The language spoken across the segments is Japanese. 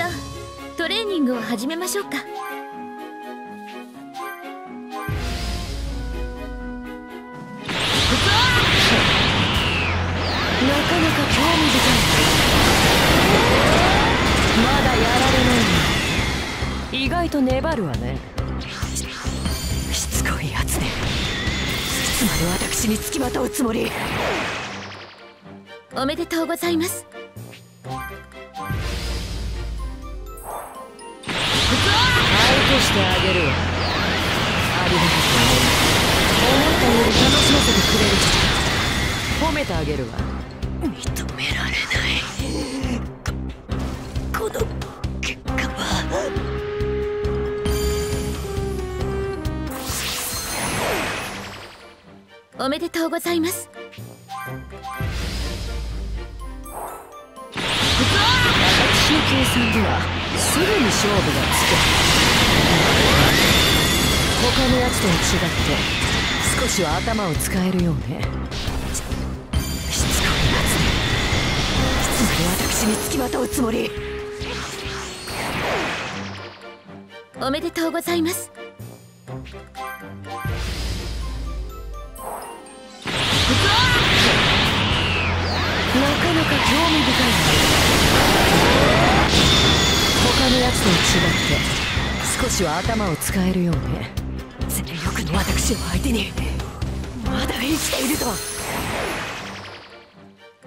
さんトレーニングを始めましょうか。なかなか興味深い。まだやられないね意外と粘るわね。ししつこいやつねいつまで私につきまとうつもり。おめでとうございますしてあげるわ。ありがとう思ったより楽しませてくれる。じゃん褒めてあげるわ。認められない。ここの結果は。おめでとうございます。計算ではすぐに勝負がつく他のやつとは違って少しは頭を使えるようね。ししつこいやつつまで私につきまとうつもり。おめでとうございます。なかなか興味深い他のやつとは違って少しは頭を使えるようね。全力の私を相手にまだ生きていると。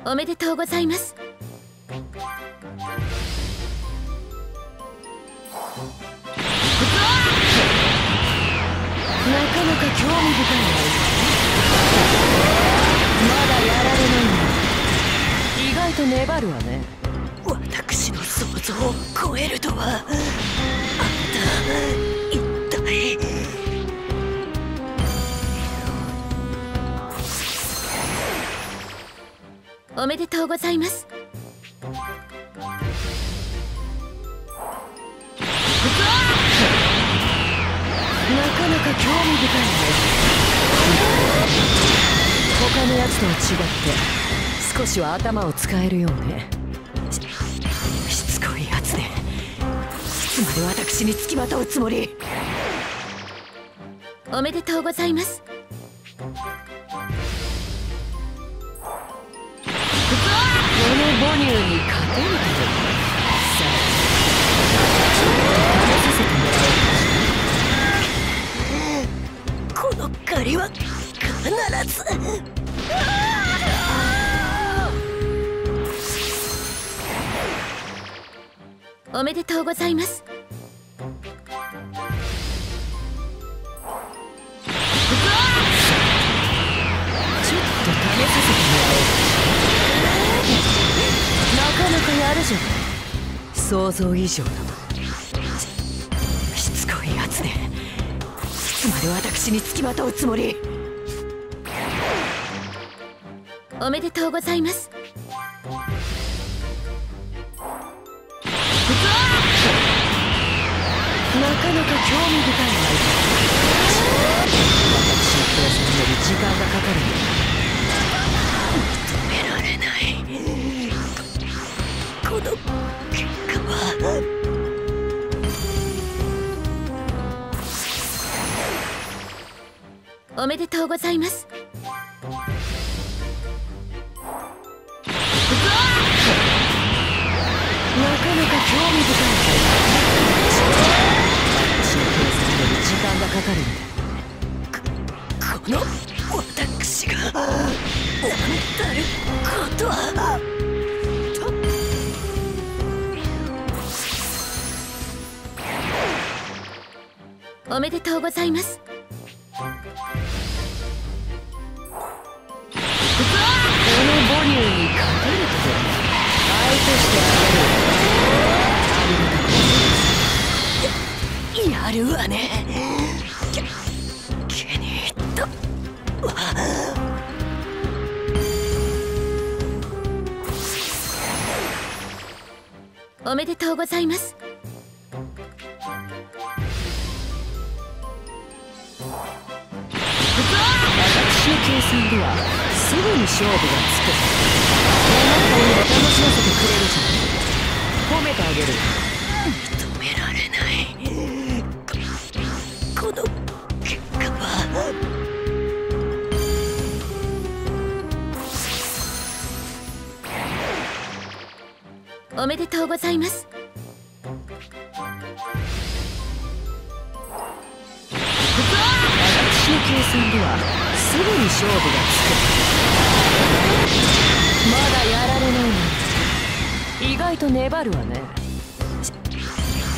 おめでとうございます。なかなか興味深いまだやられないんだ意外と粘るわね。私の想像を超えるとは。あんた一体。おめでとうございます。なかなか興味深いね。他のやつとは違って少しは頭を使えるようね。まで私につきまとうつもり。おめでとうございます。必ず。おめでとうございます。想像以上だしつこいやつねいつまで私につきまとうつもり。おめでとうございます。なかなか興味深い。わ私とうございます。なかなか興味深い。私の計算より時間がかかるんだ。ここの私が。何たることはおめでとうございます。してあげるやるわね。けケニーと。おめでとうございます。私の計算ではすぐに勝負がつくあなたを楽しませてくれるじゃん褒めてあげる認められない。この結果は。おめでとうございます。私の計算ではすぐに勝負がつく。まだやられないなんて意外と粘るわね。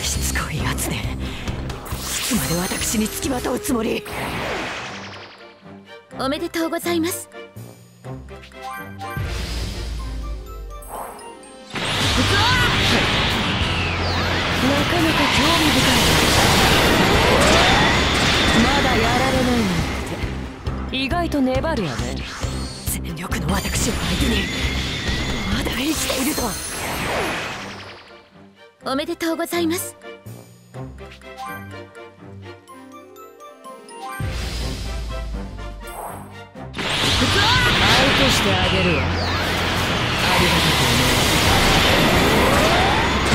ししつこいやつね。いつまで私につきまとうつもり。おめでとうございます。なかなか興味深い意外と粘るわね。全力の私を相手に。まだ生きていると。おめでとうございます。相手してあげるわありがたく思う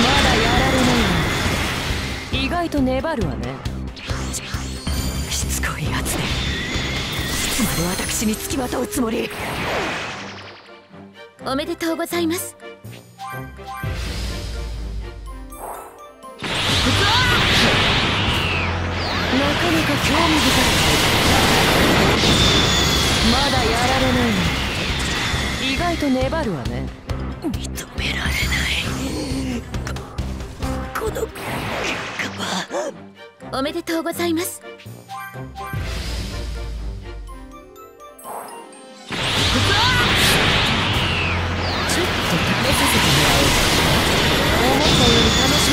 まだやられないなんて意外と粘るわね。ししつこいやつねいつまで私につきまとうつもり。おめでとうございます。なかなか興味深い。まだやられない意外と粘るわね。認められない。ここの結果は。おめでとうございます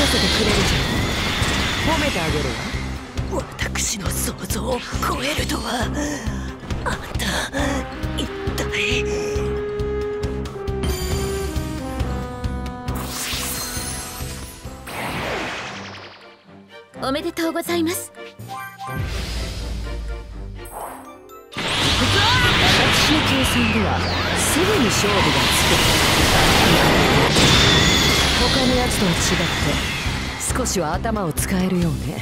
せてくれる。じゃん褒めてあげるわ。私の想像を超えるとはあんた一体。おめでとうございます。私の計算ではすぐに勝負がつく。他のやつとは違って少しは頭を使えるようね。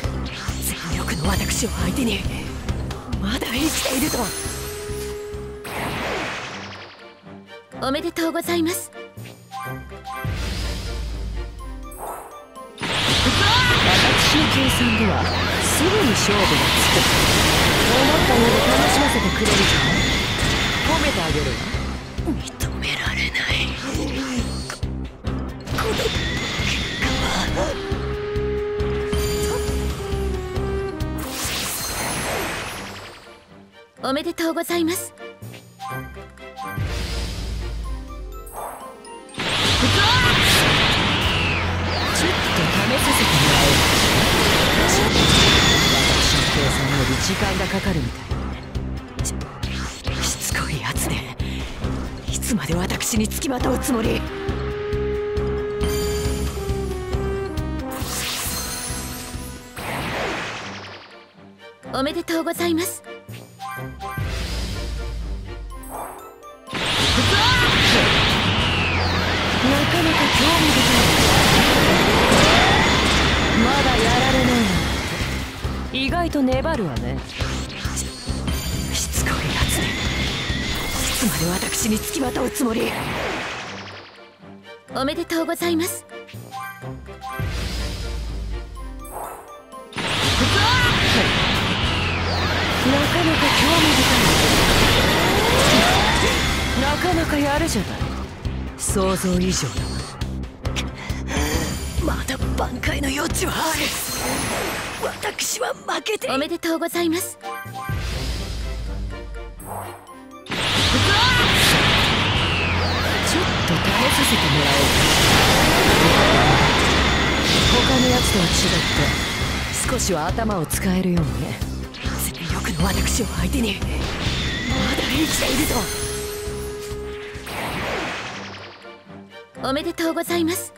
全力の私を相手にまだ生きているとおめでとうございます。私の計算ではすぐに勝負がつく。思ったより楽しませてくれるじゃん褒めてあげるわおめでとうございます。時間がかかるみたい。ししつこいやつねいつまで私につきまとうつもり？おめでとうございますい。まだやられない。な意外と粘るわね。ししつこいやつねいつまで私につきまとうつもり。おめでとうございます。なかなか興味深い。なかなかやるじゃない。想像以上だ挽回の余地はある。私は負けておめでとうございます。ちょっと試させてもらおう他のやつとは違って少しは頭を使えるようにね。全力の私を相手にまだ生きているとおめでとうございます